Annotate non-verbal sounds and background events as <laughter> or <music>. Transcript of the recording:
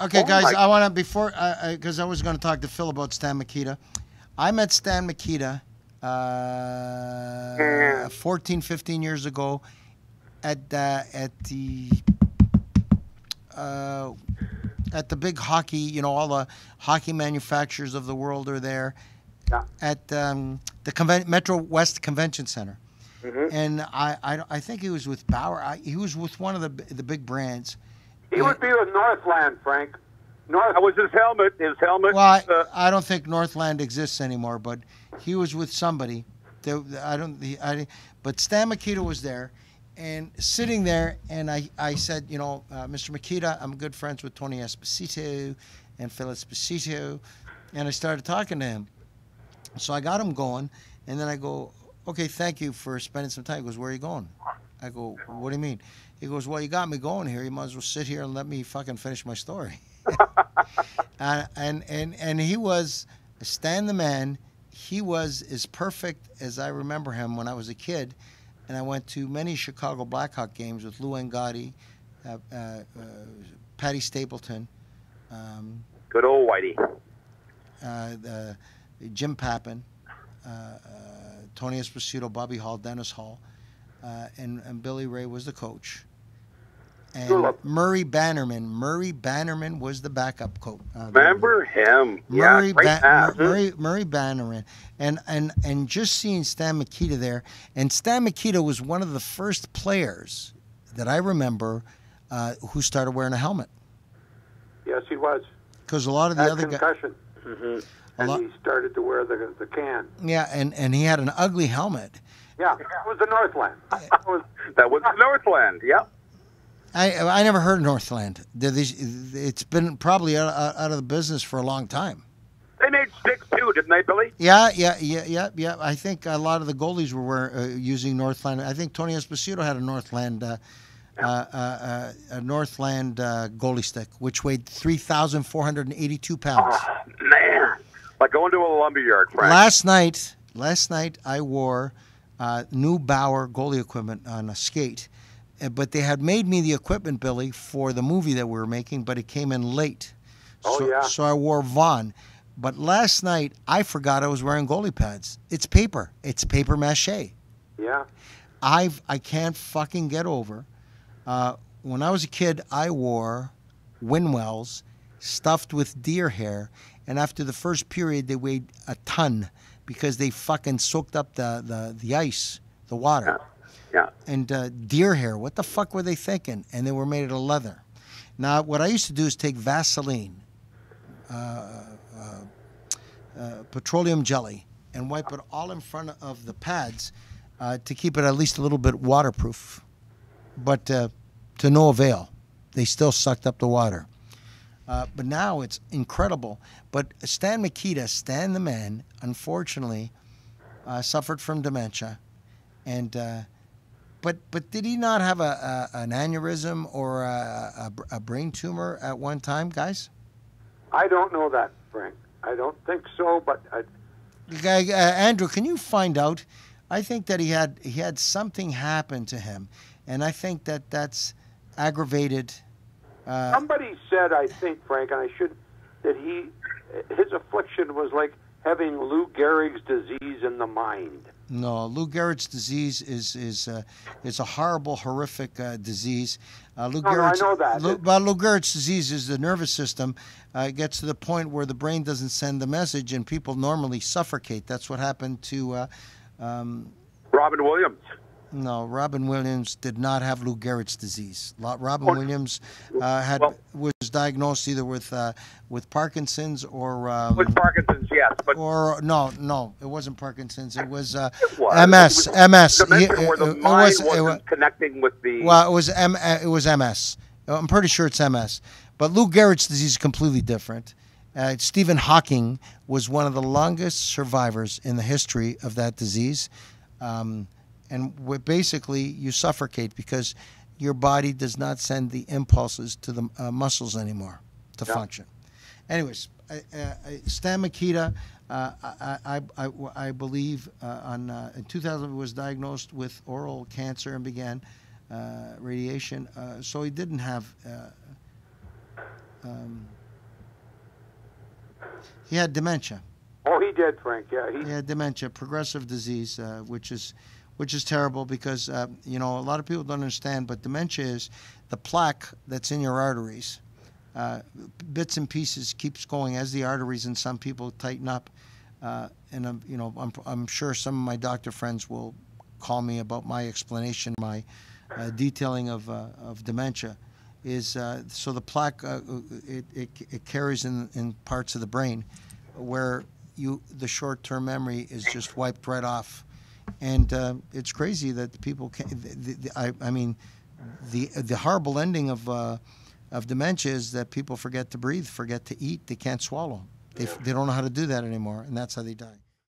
Okay, Oh guys, I want to before because I was going to talk to Phil about Stan Mikita. I met Stan Mikita uh, Yeah. 14, 15 years ago at uh, at the uh, at the big hockey. You know, all the hockey manufacturers of the world are there. Yeah. At um, the conven- Metro West Convention Center, Mhm. and I, I I think he was with Bauer. I, he was with one of the the big brands. He would be with Northland, Frank. North. That was his helmet. His helmet. Well, I, uh, I don't think Northland exists anymore, but he was with somebody. There, I don't. the- I, but Stan Mikita was there, and sitting there, and I, I said, you know, uh, Mr. Mikita, I'm good friends with Tony Esposito and Phil Esposito, and I started talking to him. So I got him going, and then I go, okay, thank you for spending some time. He goes, where are you going? I go, what do you mean? He goes, well, you got me going here. You might as well sit here and let me fucking finish my story. <laughs> uh, and and and he was Stan the man. He was as perfect as I remember him when I was a kid, and I went to many Chicago Blackhawk games with Lou Angotti, uh, uh, uh, Patty Stapleton, um, good old Whitey. uh, uh, Jim Pappin, uh, uh, Tony Esposito, Bobby Hull, Dennis Hull, uh, and, and Billy Reay was the coach. And Sure. Murray Bannerman. Murray Bannerman was the backup coach. Uh, Remember him? Murray, yeah, great Ba- pass. Mur- Murray, Murray Bannerman, and and and just seeing Stan Mikita there, and Stan Mikita was one of the first players that I remember uh, who started wearing a helmet Yes, he was. because a lot of the Had other guys, concussion, hmm and lot, he started to wear the the can. yeah, and and he had an ugly helmet. Yeah, it was the Northland. <laughs> That was That was Northland. Yep. I I never heard of Northland. These- It's been probably out, out of the business for a long time. They made sticks too, didn't they, Billy? Yeah, yeah, yeah, yeah, yeah. I think a lot of the goalies were, were uh, using Northland. I think Tony Esposito had a Northland, uh, uh, uh, uh, a Northland uh, goalie stick, which weighed three thousand four hundred and eighty-two pounds. Oh man, like going to a lumberyard, Frank. Last night, last night I wore uh, new Bauer goalie equipment on a skate, Uh, but they had made me the equipment, Billy, for the movie that we were making, but it came in late. Oh, so, yeah. So I wore Vaughn. But last night I forgot I was wearing goalie pads. It's paper. It's paper mache. yeah. I've I can't fucking get over. Uh, when I was a kid, I wore Winnwells stuffed with deer hair, and after the first period, they weighed a ton because they fucking soaked up the the, the ice, the water. Yeah. And uh, deer hair, what the fuck were they thinking? And they were made out of leather. Now, what I used to do is take Vaseline, uh, uh, uh, petroleum jelly, and wipe it all in front of the pads uh, to keep it at least a little bit waterproof. But uh, to no avail. They still sucked up the water. Uh, but now it's incredible. But Stan Mikita, Stan the man, unfortunately, uh, suffered from dementia, and uh, but but did he not have a, a an aneurysm or a, a, a brain tumor at one time, guys? I don't know that, Frank. I don't think so, but I, uh, Andrew, can you find out? I think that he had he had something happen to him, and I think that that's aggravated. Uh, somebody said, I think, Frank, and I should, that he, his affliction was like having Lou Gehrig's disease in the mind. No, Lou Gehrig's disease is is uh, is a horrible, horrific uh, disease. Uh, Lou No, no, I Gehrig's, know that. Lou, well, Lou Gehrig's disease is the nervous system. Uh, it gets to the point where the brain doesn't send the message, and people normally suffocate. That's what happened to. Uh, um, Robin Williams. No, Robin Williams did not have Lou Gehrig's disease. Robin Williams uh, had well- was diagnosed either with uh, with Parkinson's or um, With Parkinson's, yes, but or no, no, it wasn't Parkinson's. It was uh, it was. MS. It was MS. He- where the it- it mind was- connecting with the. Well, it was M. uh, It was MS. I'm pretty sure it's MS. But Lou Gehrig's disease is completely different. Uh, Stephen Hawking was one of the longest survivors in the history of that disease, um, and basically you suffocate because your body does not send the impulses to the uh, muscles anymore to Yeah. function. Anyways, uh, I- Stan Mikita, uh, I, I, I, I believe uh, on uh, in 2000 was diagnosed with oral cancer and began uh, radiation. Uh, so he didn't have uh, um, he had dementia. Oh, he did, Frank. Yeah, he. He had dementia, progressive disease, uh, which is which is terrible because uh, you know a lot of people don't understand. But dementia is the plaque that's in your arteries. Uh, bits and pieces keeps going as the arteries in some people tighten up. Uh, and I'm, you know, I'm, I'm sure some of my doctor friends will call me about my explanation, my uh, detailing of, uh, of dementia. Is uh, so the plaque it, it, it carries in, in parts of the brain where you the short-term memory is just wiped right off, and uh, it's crazy that people can. The, the, I, I mean, the the horrible ending of uh, of dementia is that people forget to breathe, forget to eat, they can't swallow. They, they don't know how to do that anymore, and that's how they die.